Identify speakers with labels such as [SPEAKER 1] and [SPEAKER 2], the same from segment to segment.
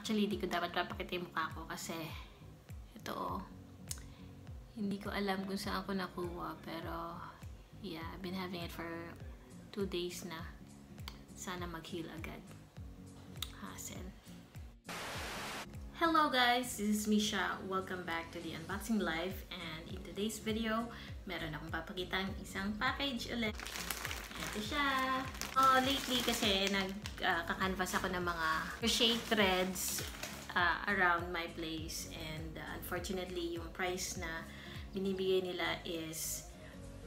[SPEAKER 1] Actually, hindi ko dapat papakita yung mukha ko kasi ito oh, hindi ko alam kung saan ako nakuha pero yeah, I've been having it for two days na. Sana mag-heal agad. Hassle. Hello guys, this is Misha. Welcome back to the Unboxing Live and in today's video, meron akong papakita isang package ulit. Ito siya. Oh, lately kasi nagka-canvas ako ng mga crochet threads uh, around my place and uh, unfortunately yung price na binibigay nila is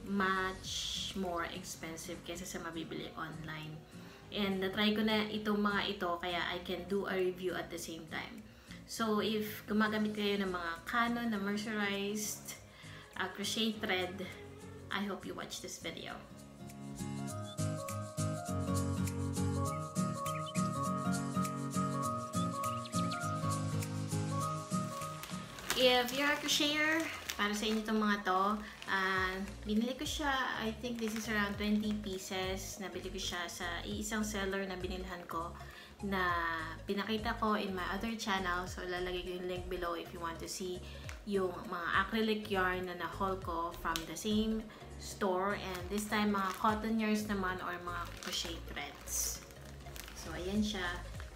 [SPEAKER 1] much more expensive kaysa sa mabibili online. And na-try ko na itong mga ito kaya I can do a review at the same time. So if gumagamit kayo ng mga Canon na mercerized uh, crochet thread, I hope you watch this video. If you're a crocheter, para sa inyo itong mga to, uh, binili ko siya, I think this is around 20 pieces. Nabili ko siya sa iisang seller na binilhan ko na pinakita ko in my other channel. So, lalagay ko yung link below if you want to see yung mga acrylic yarn na na-haul ko from the same store. And this time, mga cotton yarns naman or mga crochet threads. So, ayan siya.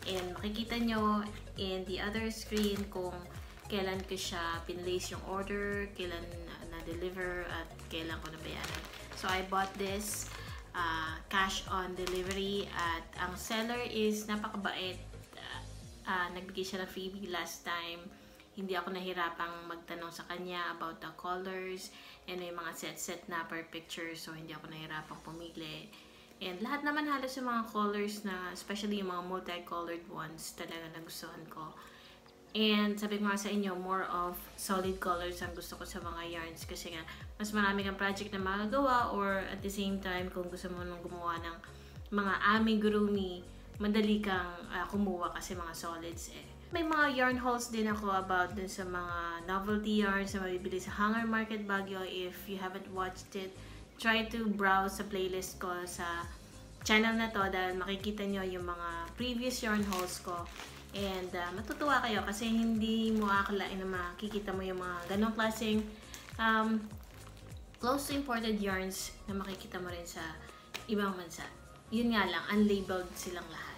[SPEAKER 1] And makikita nyo in the other screen kung kailan ko siya pinlace yung order, kailan na-deliver, at kailan ko nabayaran. So, I bought this uh, cash on delivery at ang seller is napakabait. Uh, uh, nagbigay siya ng freebie last time. Hindi ako nahirapang magtanong sa kanya about the colors and may mga set-set na per picture so hindi ako nahirapang pumili. And lahat naman halos yung mga colors na, especially yung mga multicolored ones, talaga nagustuhan ko. And sabi ko nga sa inyo, more of solid colors ang gusto ko sa mga yarns kasi nga mas marami kang project na magagawa or at the same time kung gusto mo nung gumawa ng mga amigurumi, madali kang uh, kumuha kasi mga solids eh. May mga yarn hauls din ako about dun sa mga novelty yarns na mabibili sa Hanger Market Baguio. If you haven't watched it, try to browse sa playlist ko sa channel na to dahil makikita nyo yung mga previous yarn hauls ko And uh, matutuwa kayo kasi hindi mo akalain na makikita mo yung mga ganong klaseng um, close to imported yarns na makikita mo rin sa ibang bansa. Yun nga lang, unlabeled silang lahat.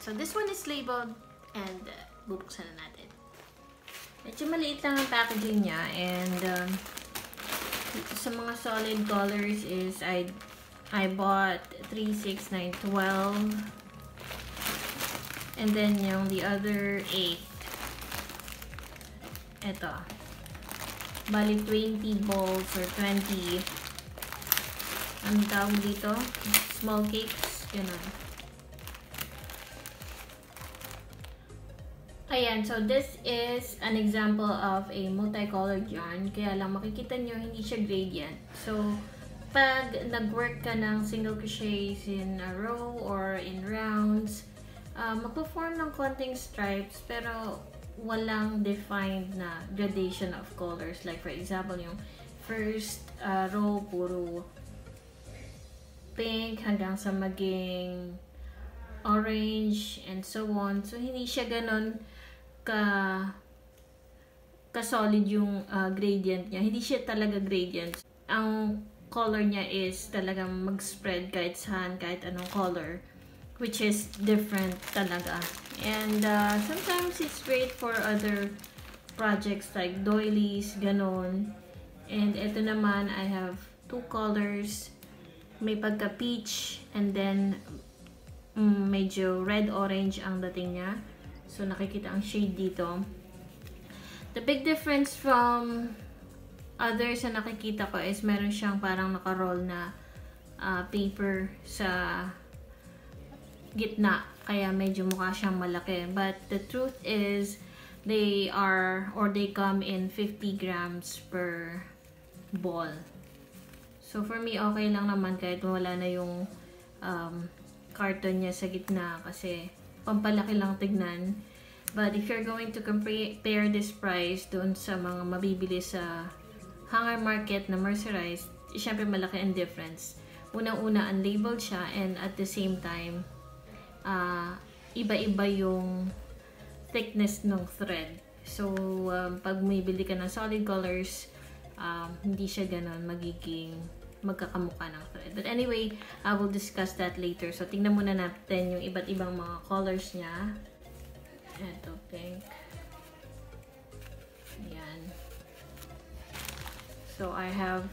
[SPEAKER 1] So this one is labeled and uh, bubuksan na natin. Medyo maliit lang ang packaging niya and um, sa mga solid colors is I I bought 3, 6, 9, 12 And then yung the other 8. Ito. Bali 20 balls or 20 ano tawag dito? Small cakes. Ganun. Ayan, so this is an example of a multicolored yarn. Kaya lang makikita nyo, hindi siya gradient. So, pag nag-work ka ng single crochets in a row or in rounds, uh, magpo-form ng konting stripes pero walang defined na gradation of colors. Like for example, yung first uh, row puro pink hanggang sa maging orange and so on. So hindi siya ganon ka ka-solid yung uh, gradient niya. Hindi siya talaga gradient. Ang color niya is talagang mag-spread kahit saan, kahit anong color which is different talaga. And uh, sometimes it's great for other projects like doilies, ganon. And ito naman, I have two colors. May pagka-peach and then um, medyo red-orange ang dating niya. So, nakikita ang shade dito. The big difference from others na nakikita ko is meron siyang parang naka-roll na uh, paper sa gitna. Kaya medyo mukha siyang malaki. But the truth is, they are, or they come in 50 grams per ball. So for me, okay lang naman kahit wala na yung um, carton niya sa gitna kasi pampalaki lang tignan. But if you're going to compare this price doon sa mga mabibili sa hanger market na mercerized, syempre malaki ang difference. Unang-una, unlabeled siya and at the same time, uh, iba-iba yung thickness ng thread. So, um, pag may bili ka ng solid colors, um, hindi siya ganun magiging magkakamukha ng thread. But anyway, I will discuss that later. So, tingnan muna natin yung iba't ibang mga colors niya. Ito, pink. Yan. So, I have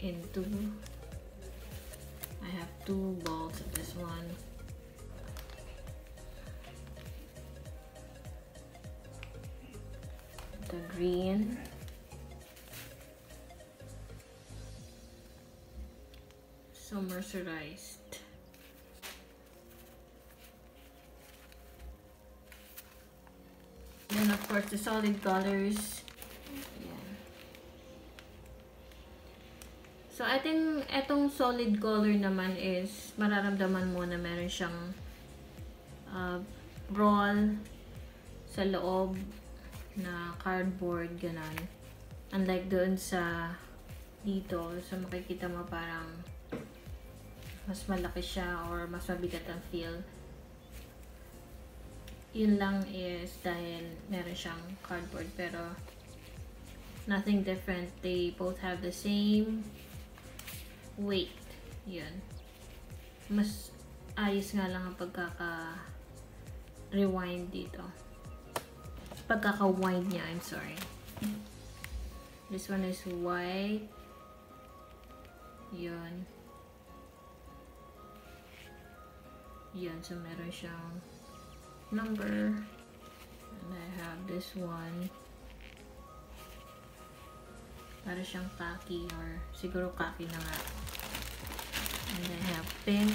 [SPEAKER 1] in two. I have two balls of this one. The green. So mercerized. Then of course the solid colors. Ayan. So I think etong solid color naman is mararamdaman mo na meron siyang uh, roll sa loob na cardboard ganon. Unlike doon sa dito, so makikita mo parang mas malaki siya or mas mabigat ang feel. Yun lang is dahil meron siyang cardboard pero nothing different. They both have the same weight. Yun. Mas ayos nga lang ang pagkaka rewind dito. Pagkaka-wind niya, I'm sorry. This one is white. Yun. Yun, so meron siyang number. And I have this one. Para siyang khaki or siguro khaki na nga. And I have pink.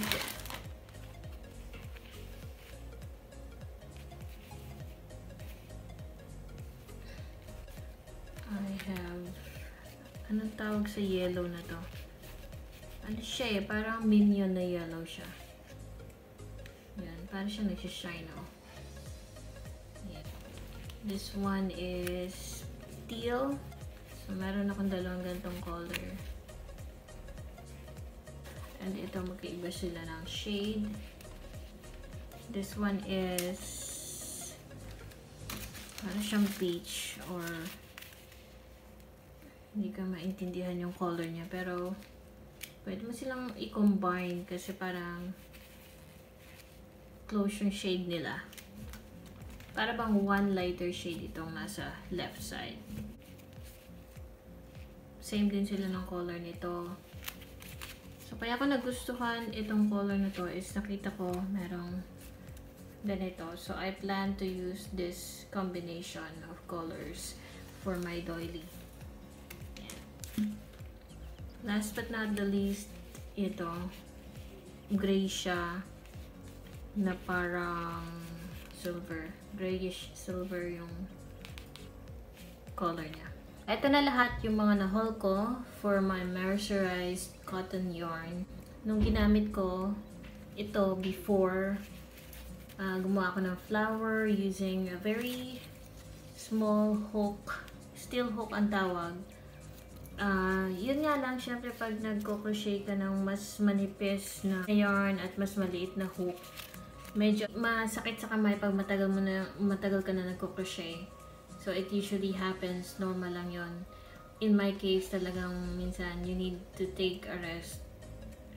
[SPEAKER 1] I have anong tawag sa yellow na to? Ano siya eh, parang minion na yellow siya. Yan, parang siya nagsishine oh. Yan. This one is teal. So, meron akong dalawang gantong color. And ito, magkaiba sila ng shade. This one is parang siyang peach or hindi ka maintindihan yung color niya. Pero, pwede mo silang i-combine kasi parang close yung shade nila. Para bang one lighter shade itong nasa left side. Same din sila ng color nito. So, kaya ko nagustuhan itong color na to is nakita ko merong ganito. So, I plan to use this combination of colors for my doily. Last but not the least, ito. Gray siya na parang silver. Grayish silver yung color niya. Ito na lahat yung mga na-haul ko for my mercerized cotton yarn. Nung ginamit ko ito before, uh, gumawa ako ng flower using a very small hook. Steel hook ang tawag. Uh, yun nga lang, syempre pag nagko-crochet ka ng mas manipis na yarn at mas maliit na hook, medyo masakit sa kamay pag matagal mo na matagal ka na nagko-crochet. So it usually happens, normal lang yon. In my case, talagang minsan you need to take a rest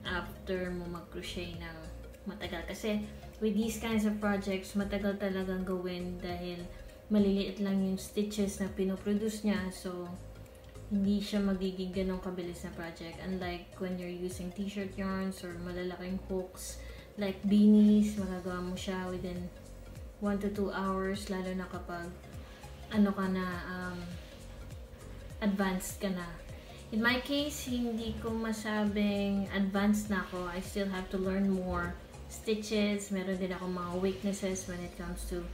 [SPEAKER 1] after mo mag-crochet ng matagal. Kasi with these kinds of projects, matagal talagang gawin dahil maliliit lang yung stitches na pinoproduce niya. So, hindi siya magiging ganong kabilis na project. Unlike when you're using t-shirt yarns or malalaking hooks, like beanies, magagawa mo siya within 1 to 2 hours, lalo na kapag ano ka na, um, advanced ka na. In my case, hindi ko masabing advanced na ako. I still have to learn more stitches. Meron din ako mga weaknesses when it comes to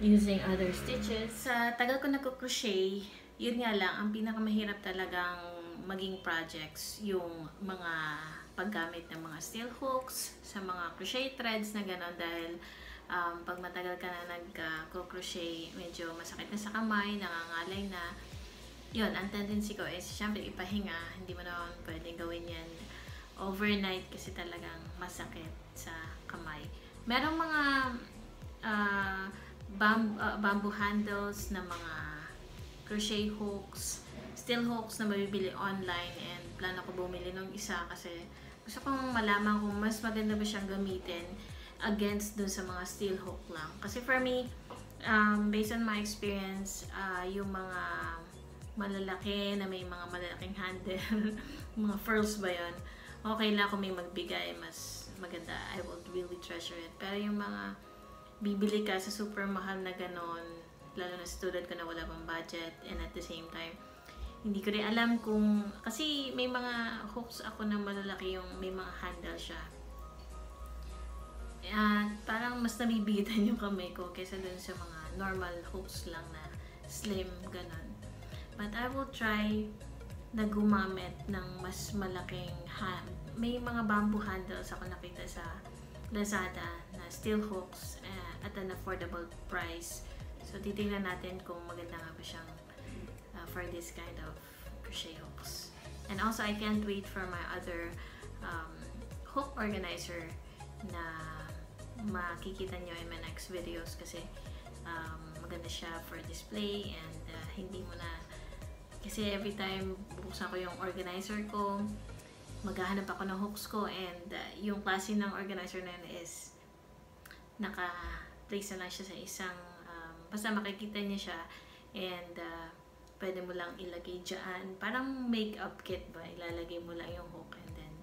[SPEAKER 1] using other stitches. Sa tagal ko nagko-crochet, yun nga lang, ang pinakamahirap talagang maging projects, yung mga paggamit ng mga steel hooks, sa mga crochet threads na gano'n dahil um, pag matagal ka na nag-crochet, medyo masakit na sa kamay, nangangalay na. Yun, ang tendency ko is, syempre, ipahinga. Hindi mo naman pwedeng gawin yan overnight kasi talagang masakit sa kamay. Merong mga uh, bam, uh, bamboo handles na mga crochet hooks, steel hooks na mabibili online and plano ko bumili ng isa kasi gusto kong malaman kung mas maganda ba siyang gamitin against dun sa mga steel hook lang. Kasi for me, um, based on my experience, uh, yung mga malalaki na may mga malalaking handle, mga furls ba yun, okay lang kung may magbigay, mas maganda. I would really treasure it. Pero yung mga bibili ka sa super mahal na ganon, lalo na student ko na wala pang budget, and at the same time, hindi ko rin alam kung, kasi may mga hooks ako na malalaki yung may mga handle siya at parang mas nabibigitan yung kamay ko kaysa dun sa mga normal hooks lang na slim, ganun. But I will try na gumamit ng mas malaking hand. May mga bamboo handles ako nakita sa Lazada na steel hooks uh, at an affordable price. So, titingnan natin kung maganda nga ba siyang uh, for this kind of crochet hooks. And also, I can't wait for my other um, hook organizer na makikita nyo in my next videos kasi um, maganda siya for display and uh, hindi mo na kasi every time buksan ko yung organizer ko maghahanap ako ng hooks ko and uh, yung klase ng organizer na yun is naka-place na lang siya sa isang basta makikita niya siya and uh, pwede mo lang ilagay dyan parang makeup kit ba ilalagay mo lang yung hook and then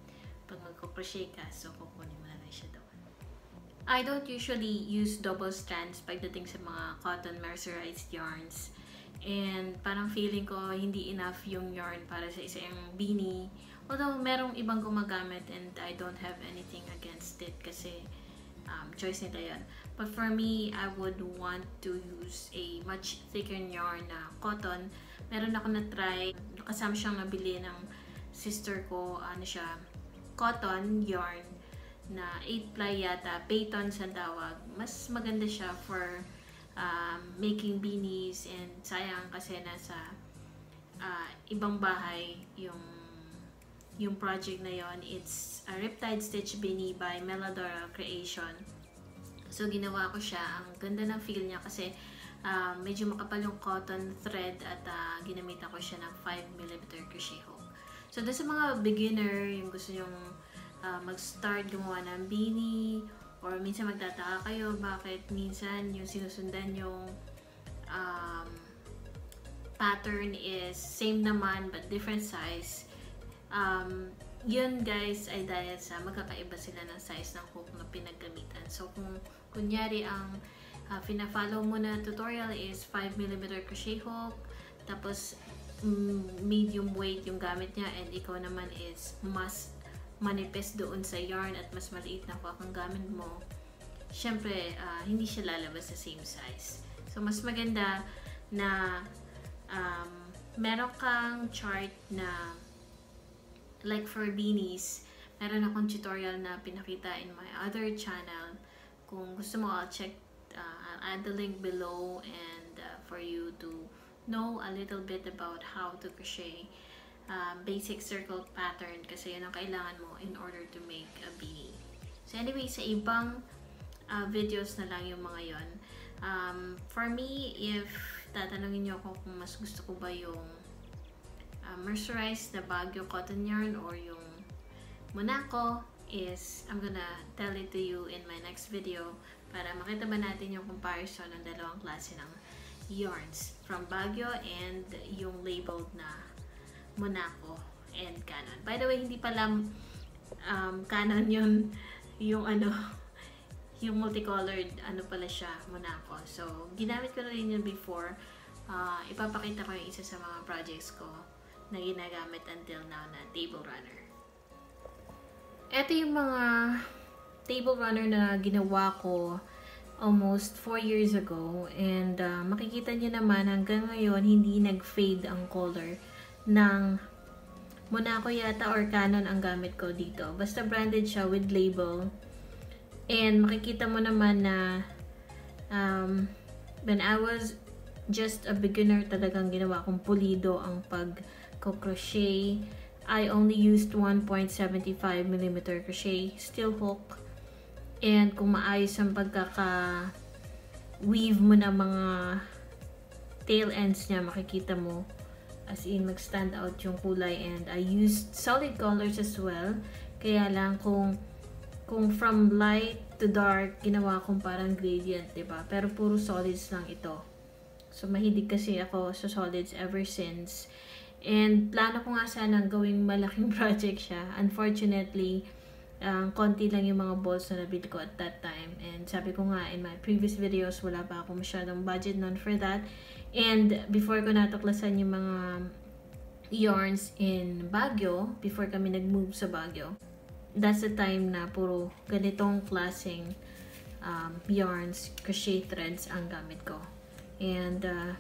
[SPEAKER 1] pag magko-crochet ka so kukunin mo na lang siya doon I don't usually use double strands pagdating sa mga cotton mercerized yarns. And parang feeling ko hindi enough yung yarn para sa isang beanie. Although merong ibang gumagamit and I don't have anything against it kasi um, choice nila yan. But for me, I would want to use a much thicker yarn na cotton. Meron ako na-try, kasama siyang nabili ng sister ko, ano siya, cotton yarn na 8 ply yata, Payton sa tawag. Mas maganda siya for um, making beanies and sayang kasi nasa uh, ibang bahay yung yung project na yon It's a Riptide Stitch Beanie by Melodora Creation. So, ginawa ko siya. Ang ganda ng feel niya kasi uh, medyo makapal yung cotton thread at uh, ginamitan ko siya ng 5mm crochet hook. So, doon sa mga beginner, yung gusto yung uh, mag-start gumawa ng beanie or minsan magtataka kayo bakit minsan yung sinusundan yung um, pattern is same naman but different size um, yun guys ay dahil sa magkakaiba sila ng size ng hook na pinaggamitan so kung kunyari ang uh, fina-follow mo na tutorial is 5mm crochet hook tapos mm, medium weight yung gamit niya and ikaw naman is mas manipis doon sa yarn at mas maliit na hook ang gamit mo, syempre, uh, hindi siya lalabas sa same size. So, mas maganda na um, meron kang chart na like for beanies, meron akong tutorial na pinakita in my other channel. Kung gusto mo, I'll check, uh, I'll add the link below and uh, for you to know a little bit about how to crochet uh, basic circle pattern kasi yun ang kailangan mo in order to make a beanie. So anyway, sa ibang uh, videos na lang yung mga yon. Um, for me, if tatanungin niyo ako kung mas gusto ko ba yung uh, mercerized na Baguio cotton yarn or yung Monaco is I'm gonna tell it to you in my next video para makita ba natin yung comparison ng dalawang klase ng yarns from Baguio and yung labeled na Monaco and Canon. By the way, hindi pala um, Canon yun, yung ano, yung multicolored, ano pala siya, Monaco. So, ginamit ko na rin yun before. Uh, ipapakita ko yung isa sa mga projects ko na ginagamit until now na table runner. Ito yung mga table runner na ginawa ko almost 4 years ago. And uh, makikita niyo naman hanggang ngayon hindi nag-fade ang color ng Monaco yata or Canon ang gamit ko dito. Basta branded siya with label. And makikita mo naman na um, when I was just a beginner talagang ginawa kong pulido ang pag-crochet. I only used 1.75mm crochet steel hook. And kung maayos ang pagkaka weave mo na mga tail ends niya, makikita mo as in mag-stand out yung kulay and I used solid colors as well. Kaya lang kung kung from light to dark, ginawa kong parang gradient, 'di ba? Pero puro solids lang ito. So mahilig kasi ako sa solids ever since. And plano ko nga sanang gawing malaking project siya. Unfortunately, um, konti lang yung mga balls na nabili ko at that time. And sabi ko nga, in my previous videos, wala pa ako masyadong budget noon for that. And before ko natuklasan yung mga yarns in Baguio, before kami nag-move sa Baguio, that's the time na puro ganitong klaseng um, yarns, crochet threads ang gamit ko. And uh,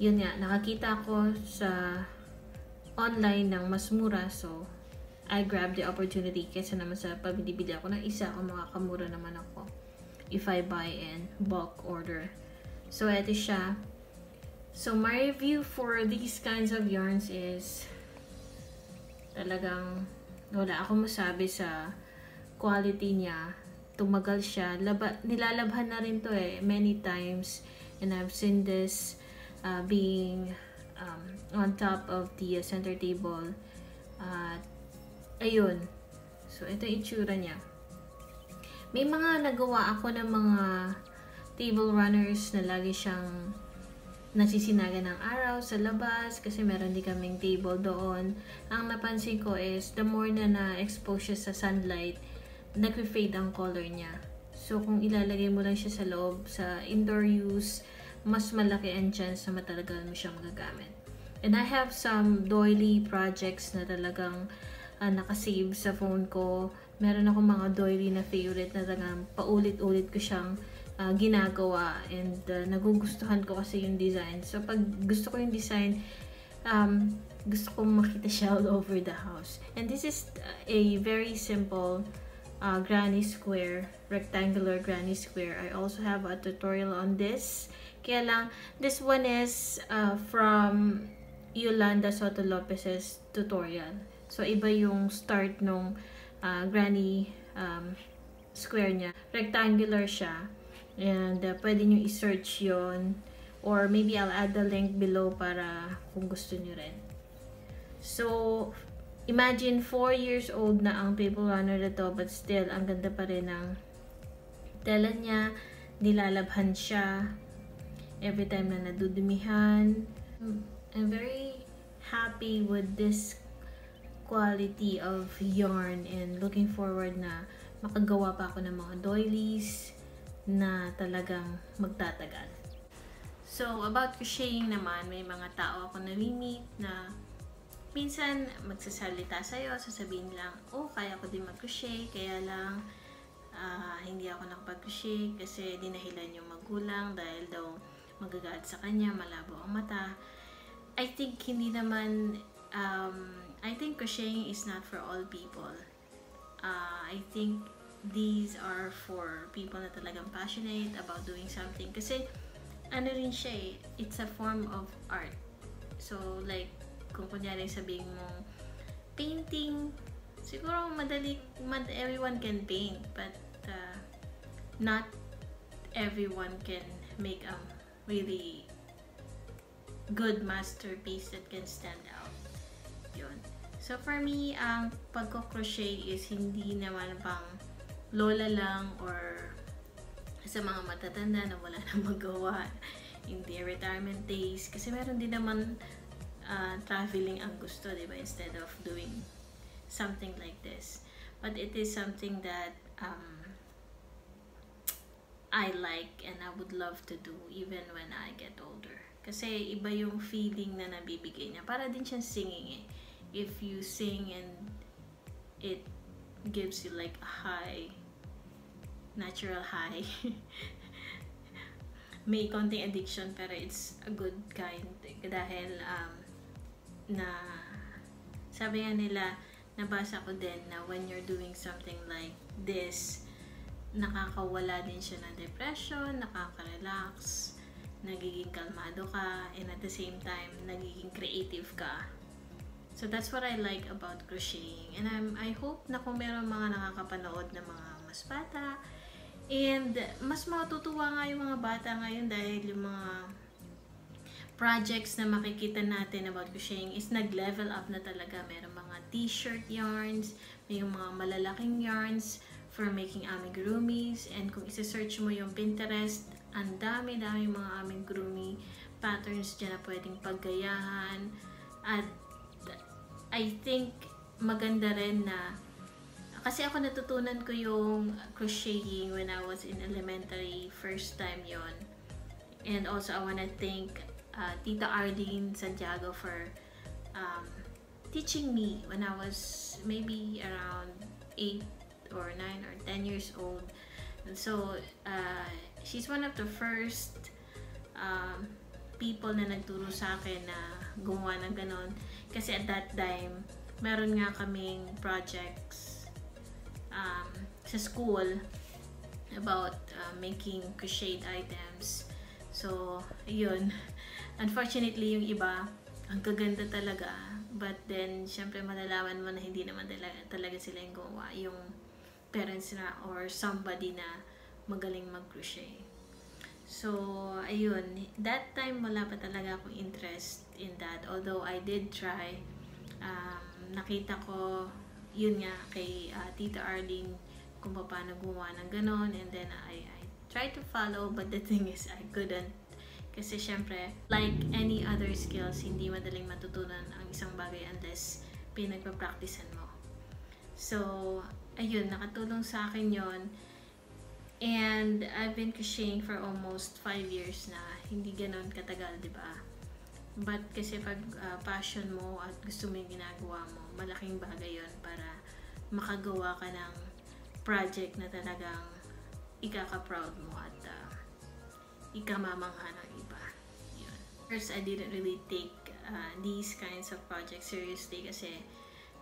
[SPEAKER 1] yun nga, nakakita ko sa online ng mas mura. So, I grabbed the opportunity kesa naman sa pabili-bili ako ng isa kung makakamura naman ako if I buy in bulk order. So, eto siya. So, my review for these kinds of yarns is talagang wala akong masabi sa quality niya. Tumagal siya. Laba, nilalabhan na rin to eh, many times. And I've seen this uh, being um, on top of the center table. At, uh, ayun. So, ito yung itsura niya. May mga nagawa ako ng mga table runners na lagi siyang nasisinaga ng araw sa labas kasi meron din kaming table doon. Ang napansin ko is the more na na-expose siya sa sunlight, nag-fade ang color niya. So, kung ilalagay mo lang siya sa loob, sa indoor use, mas malaki ang chance na matalagal mo siyang magagamit. And I have some doily projects na talagang uh, nakasave sa phone ko. Meron akong mga doily na favorite na talagang paulit-ulit ko siyang uh, ginagawa and uh, nagugustuhan ko kasi yung design. So pag gusto ko yung design, um, gusto kong makita siya all over the house. And this is a very simple uh, granny square, rectangular granny square. I also have a tutorial on this. Kaya lang, this one is uh, from Yolanda Soto Lopez's tutorial. So, iba yung start nung uh, granny um, square niya. Rectangular siya. And uh, pwede nyo i-search yon Or maybe I'll add the link below para kung gusto nyo rin. So, imagine 4 years old na ang paper runner na to but still, ang ganda pa rin ng tela niya. Nilalabhan siya every time na nadudumihan. I'm very happy with this quality of yarn and looking forward na makagawa pa ako ng mga doilies na talagang magtatagal. So, about crocheting naman, may mga tao ako na-meet na minsan magsasalita sa'yo, sasabihin lang, oh, kaya ko din mag-crochet, kaya lang uh, hindi ako nakapag-crochet kasi dinahilan yung magulang dahil daw magagaad sa kanya, malabo ang mata. I think hindi naman, um, I think crocheting is not for all people. Uh, I think these are for people na talagang passionate about doing something. Kasi, ano rin siya eh, it's a form of art. So, like, kung kunyari sabihin mo, painting, siguro madali, mad, everyone can paint, but uh, not everyone can make a really good masterpiece that can stand out. Yun. So, for me, ang pagko-crochet is hindi naman pang lola lang or sa mga matatanda na wala na magawa in their retirement days. Kasi meron din naman uh, traveling ang gusto, di ba? Instead of doing something like this. But it is something that um, I like and I would love to do even when I get older. Kasi iba yung feeling na nabibigay niya. Para din siyang singing eh. If you sing and it gives you like a high, natural high. May konting addiction pero it's a good kind. Dahil um, na sabi nga nila, nabasa ko din na when you're doing something like this, nakakawala din siya ng depression, nakaka-relax, nagiging kalmado ka, and at the same time, nagiging creative ka. So that's what I like about crocheting. And I'm, I hope na kung meron mga nakakapanood na mga mas bata, And mas matutuwa nga yung mga bata ngayon dahil yung mga projects na makikita natin about crocheting is nag-level up na talaga. Meron mga t-shirt yarns, may mga malalaking yarns for making amigurumis. And kung isa-search mo yung Pinterest, ang dami-dami mga amigurumi patterns dyan na pwedeng paggayahan. At I think maganda rin na kasi ako natutunan ko yung crocheting when I was in elementary, first time yon And also, I wanna thank uh, Tita Arlene Santiago for um, teaching me when I was maybe around 8 or 9 or 10 years old. And so, uh, she's one of the first um, people na nagturo sa akin na gumawa ng ganon. Kasi at that time, meron nga kaming projects um, sa school about uh, making crocheted items. So, yun. Unfortunately, yung iba, ang kaganda talaga. But then, syempre malalaman mo na hindi naman talaga, talaga sila yung gumawa. Yung parents na or somebody na magaling mag-crochet. So, ayun. That time, wala pa talaga akong interest in that. Although, I did try. Um, nakita ko yun nga kay uh, Tita Arlene kung paano gumawa ng ganon and then I, I tried to follow but the thing is I couldn't kasi syempre like any other skills hindi madaling matutunan ang isang bagay unless pinagpa-practicean mo so ayun nakatulong sa akin yon and I've been crocheting for almost 5 years na hindi ganon katagal di ba But kasi pag uh, passion mo at gusto mo yung ginagawa mo, malaking bagay yon para makagawa ka ng project na talagang ikaka-proud mo at uh, ikamamangha ng iba. Yun. First, I didn't really take uh, these kinds of projects seriously kasi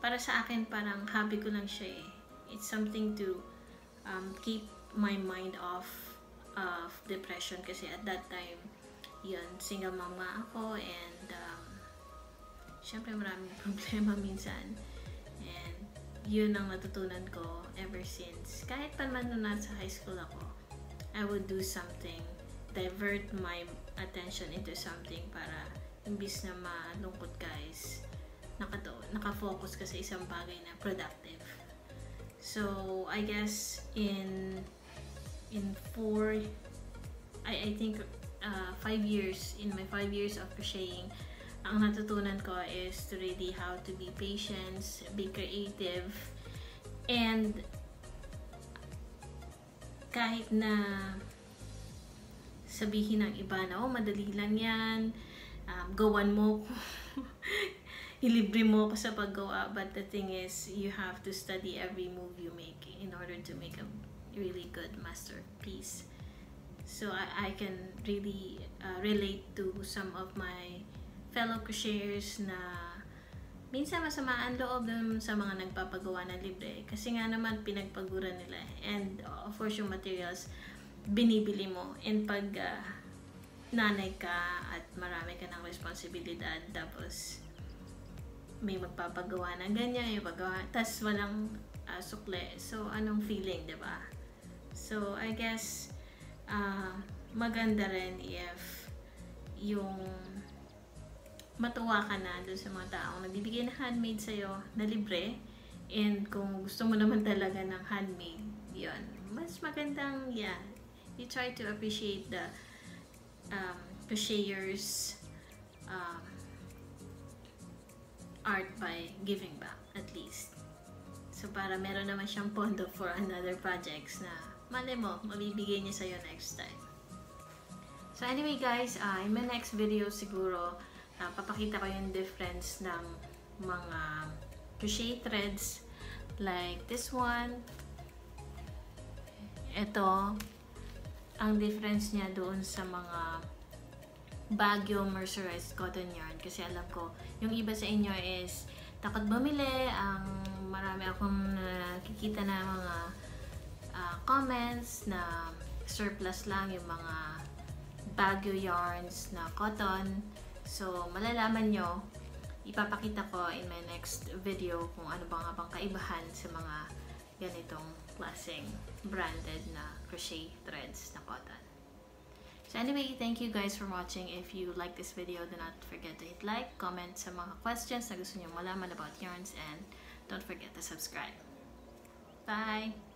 [SPEAKER 1] para sa akin parang hobby ko lang siya eh. It's something to um, keep my mind off of depression kasi at that time yun, single mom nga ako and um, syempre maraming problema minsan. And yun ang natutunan ko ever since. Kahit pa man nung nasa high school ako I would do something divert my attention into something para imbis na malungkot guys nakato, nakafocus ka sa isang bagay na productive so I guess in in four I, I think uh, five years, in my five years of crocheting, ang natutunan ko is to really how to be patient, be creative, and kahit na sabihin ng iba na, oh, madali lang yan, um, gawan mo ilibre mo ko sa paggawa, but the thing is, you have to study every move you make in order to make a really good masterpiece. So I, I can really uh, relate to some of my fellow crocheters na minsan masama ang loob dun sa mga nagpapagawa ng libre. Kasi nga naman pinagpagura nila. And of course yung materials binibili mo. And pag uh, nanay ka at marami ka ng responsibilidad tapos may magpapagawa ng ganyan, yung paggawa, tas walang uh, sukle. So, anong feeling, di ba? So, I guess, uh, maganda rin if yung matuwa ka na dun sa mga taong nagbibigay ng handmade sa'yo na libre and kung gusto mo naman talaga ng handmade yon mas magandang yeah you try to appreciate the um, crocheters um, art by giving back at least so para meron naman siyang pondo for another projects na Mali mo, mabibigay niya sa'yo next time. So anyway guys, uh, in my next video siguro, uh, papakita ko yung difference ng mga crochet threads like this one. Ito, ang difference niya doon sa mga Baguio mercerized cotton yarn. Kasi alam ko, yung iba sa inyo is takot bumili. Ang marami akong nakikita na mga uh, comments na surplus lang yung mga Baguio yarns na cotton. So, malalaman nyo, ipapakita ko in my next video kung ano bang nga bang kaibahan sa mga ganitong klaseng branded na crochet threads na cotton. So anyway, thank you guys for watching. If you like this video, do not forget to hit like, comment sa mga questions na gusto niyo malaman about yarns, and don't forget to subscribe. Bye!